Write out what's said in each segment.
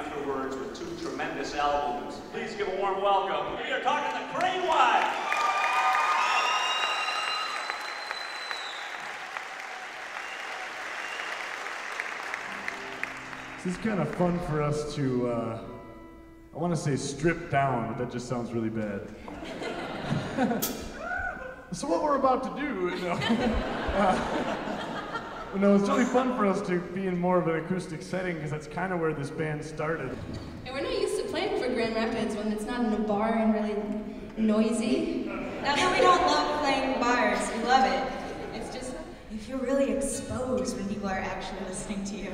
afterwards with two tremendous albums. Please give a warm welcome. We are talking the Wives. This is kind of fun for us to, uh, I want to say strip down, but that just sounds really bad. so what we're about to do, you know, no, it's really fun for us to be in more of an acoustic setting because that's kind of where this band started. And we're not used to playing for Grand Rapids when it's not in a bar and really noisy. Not that we don't love playing bars, we love it. It's just, you feel really exposed when people are actually listening to you.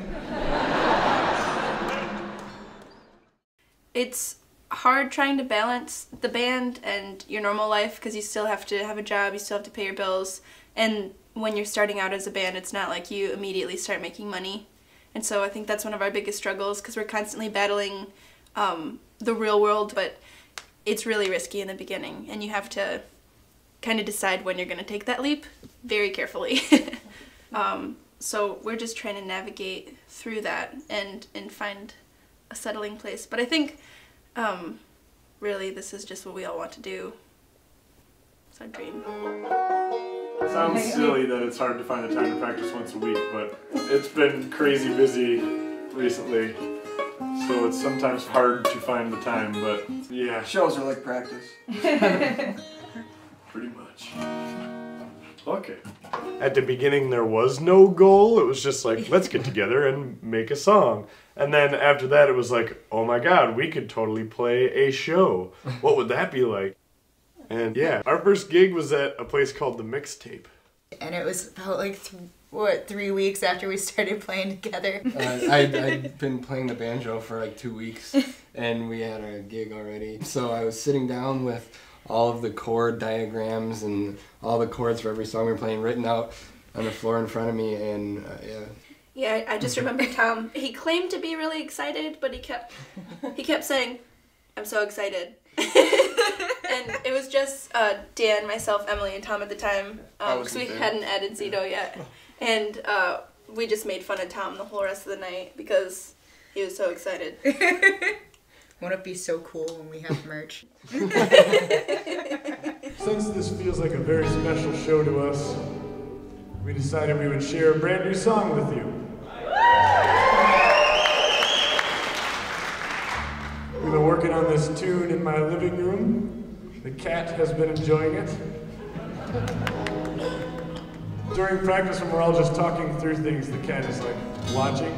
It's hard trying to balance the band and your normal life because you still have to have a job, you still have to pay your bills, and when you're starting out as a band, it's not like you immediately start making money. And so I think that's one of our biggest struggles because we're constantly battling um, the real world, but it's really risky in the beginning, and you have to kind of decide when you're going to take that leap very carefully. um, so we're just trying to navigate through that and and find a settling place. But I think um, really this is just what we all want to do. It's our dream. It sounds silly that it's hard to find the time to practice once a week, but it's been crazy busy recently. So it's sometimes hard to find the time, but yeah. Shows are like practice. Pretty much. Okay. At the beginning, there was no goal. It was just like, let's get together and make a song. And then after that, it was like, oh my god, we could totally play a show. What would that be like? And yeah, our first gig was at a place called The Mixtape. And it was about like, th- what, three weeks after we started playing together. Uh, I'd, I'd been playing the banjo for like two weeks, and we had a gig already. So I was sitting down with all of the chord diagrams and all the chords for every song we were playing written out on the floor in front of me, and uh, yeah. Yeah, I- I just remember Tom. He claimed to be really excited, but he kept he kept saying, "I'm so excited." And it was just uh, Dan, myself, Emily, and Tom at the time I because we there. hadn't added Zito yet, and uh, we just made fun of Tom the whole rest of the night because he was so excited. Won't it be so cool when we have merch? Since this feels like a very special show to us, we decided we would share a brand new song with you. We've been working on this tune in my living room. The cat has been enjoying it. During practice, when we're all just talking through things, the cat is like watching,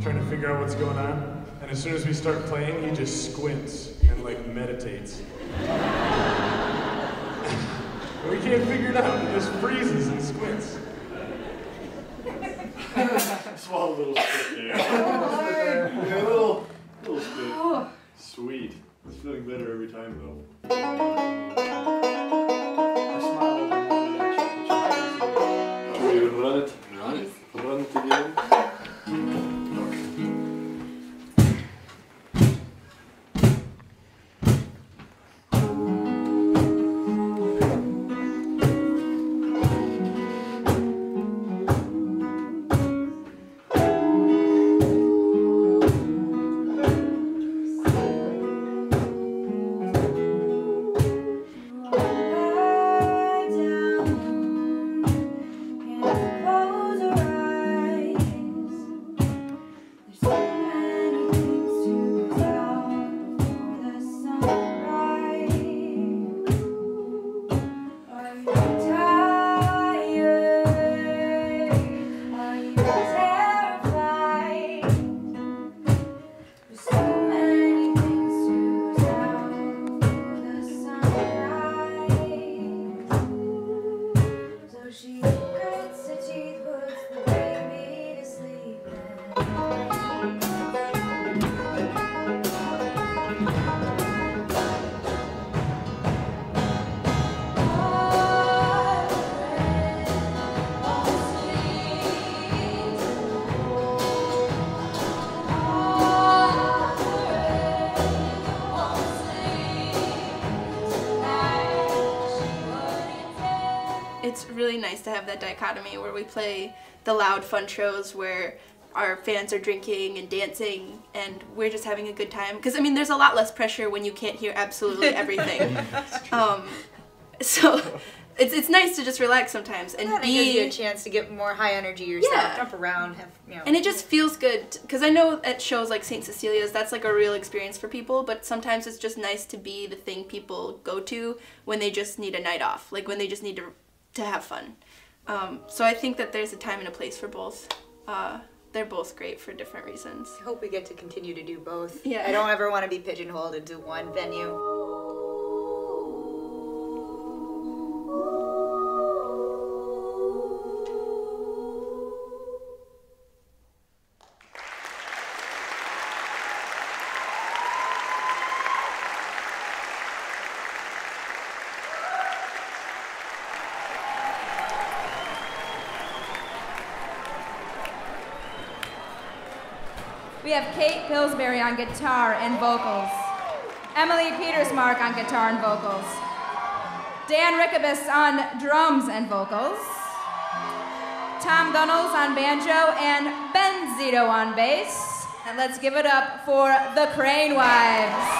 trying to figure out what's going on. And as soon as we start playing, he just squints and like meditates. we can't figure it out. He just freezes and squints. Small little spit there. Oh, yeah, a little, little spit. Oh. Sweet. It's feeling better every time though. Really nice to have that dichotomy where we play the loud fun shows where our fans are drinking and dancing and we're just having a good time because i mean there's a lot less pressure when you can't hear absolutely everything um, so it's, it's nice to just relax sometimes and Yeah, be gives you a chance to get more high energy yourself, Yeah. jump around, have you know. and it just feels good because I know at shows like St. Cecilia's, that's like a real experience for people, but sometimes it's just nice to be the thing people go to when they just need a night off, like when they just need to, to have fun. Um, so I think that there's a time and a place for both. Uh, they're both great for different reasons. I hope we get to continue to do both. Yeah. I don't ever want to be pigeonholed into one venue. We have Kate Pillsbury on guitar and vocals. Emily Petersmark on guitar and vocals. Dan Rickabus on drums and vocals. Tom Gunnels on banjo and Ben Zito on bass. And let's give it up for the Crane Wives.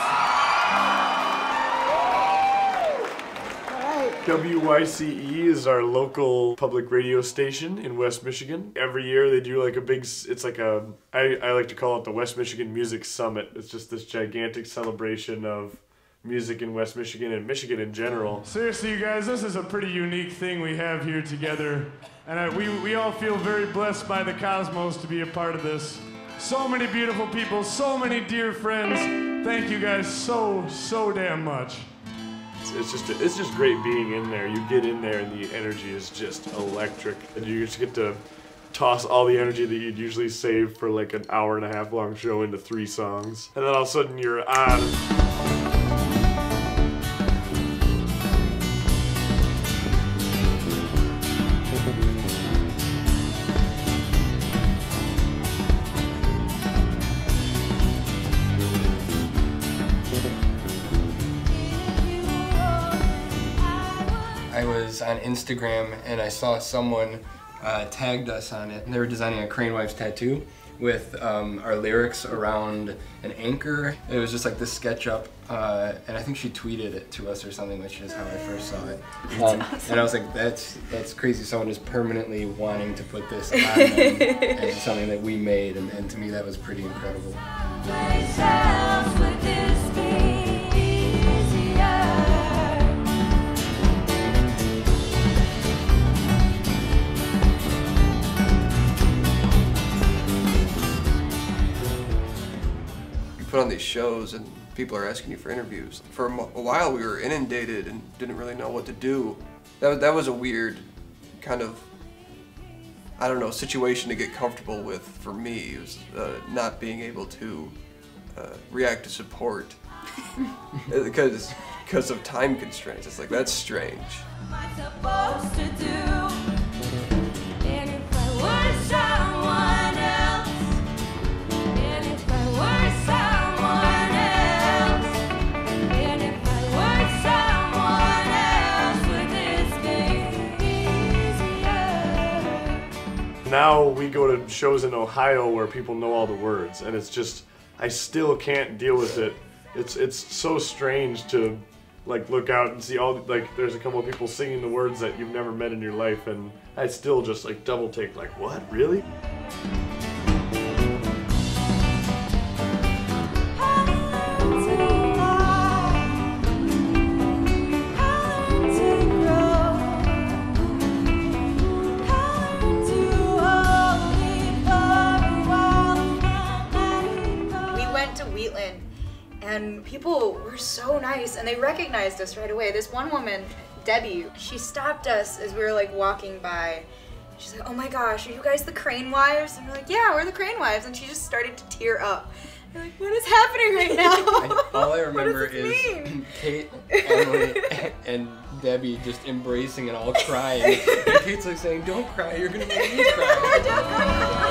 WYCE is our local public radio station in West Michigan. Every year they do like a big, it's like a, I, I like to call it the West Michigan Music Summit. It's just this gigantic celebration of music in West Michigan and Michigan in general. Seriously, you guys, this is a pretty unique thing we have here together. And I, we, we all feel very blessed by the cosmos to be a part of this. So many beautiful people, so many dear friends. Thank you guys so, so damn much. It's, it's just, it's just great being in there. You get in there and the energy is just electric. And you just get to toss all the energy that you'd usually save for like an hour and a half long show into three songs. And then all of a sudden you're on. On Instagram and I saw someone uh, tagged us on it. And They were designing a Crane Wives tattoo with um, our lyrics around an anchor. It was just like this SketchUp, uh, and I think she tweeted it to us or something, which is how I first saw it. Um, And I was like, that's that's crazy. Someone is permanently wanting to put this on them as something that we made, and, and to me that was pretty incredible. Put on these shows and people are asking you for interviews. For a, while, we were inundated and didn't really know what to do. That was, that was a weird kind of, I don't know, situation to get comfortable with for me. It was uh, not being able to uh, react to support because because of time constraints. It's like that's strange. Now we go to shows in Ohio where people know all the words, and it's just I still can't deal with it. It's it's so strange to like look out and see all like there's a couple of people singing the words that you've never met in your life, and I still just like double take like what really? People were so nice and they recognized us right away. This one woman, Debbie, she stopped us as we were like walking by. She's like, "Oh my gosh, are you guys the Crane Wives?" And we're like, "Yeah, we're the Crane Wives." And she just started to tear up. We're like, "What is happening right now?" I, all I remember what does is mean? Kate, Emily, and Debbie just embracing and all crying. And Kate's like saying, "Don't cry, you're gonna make me cry."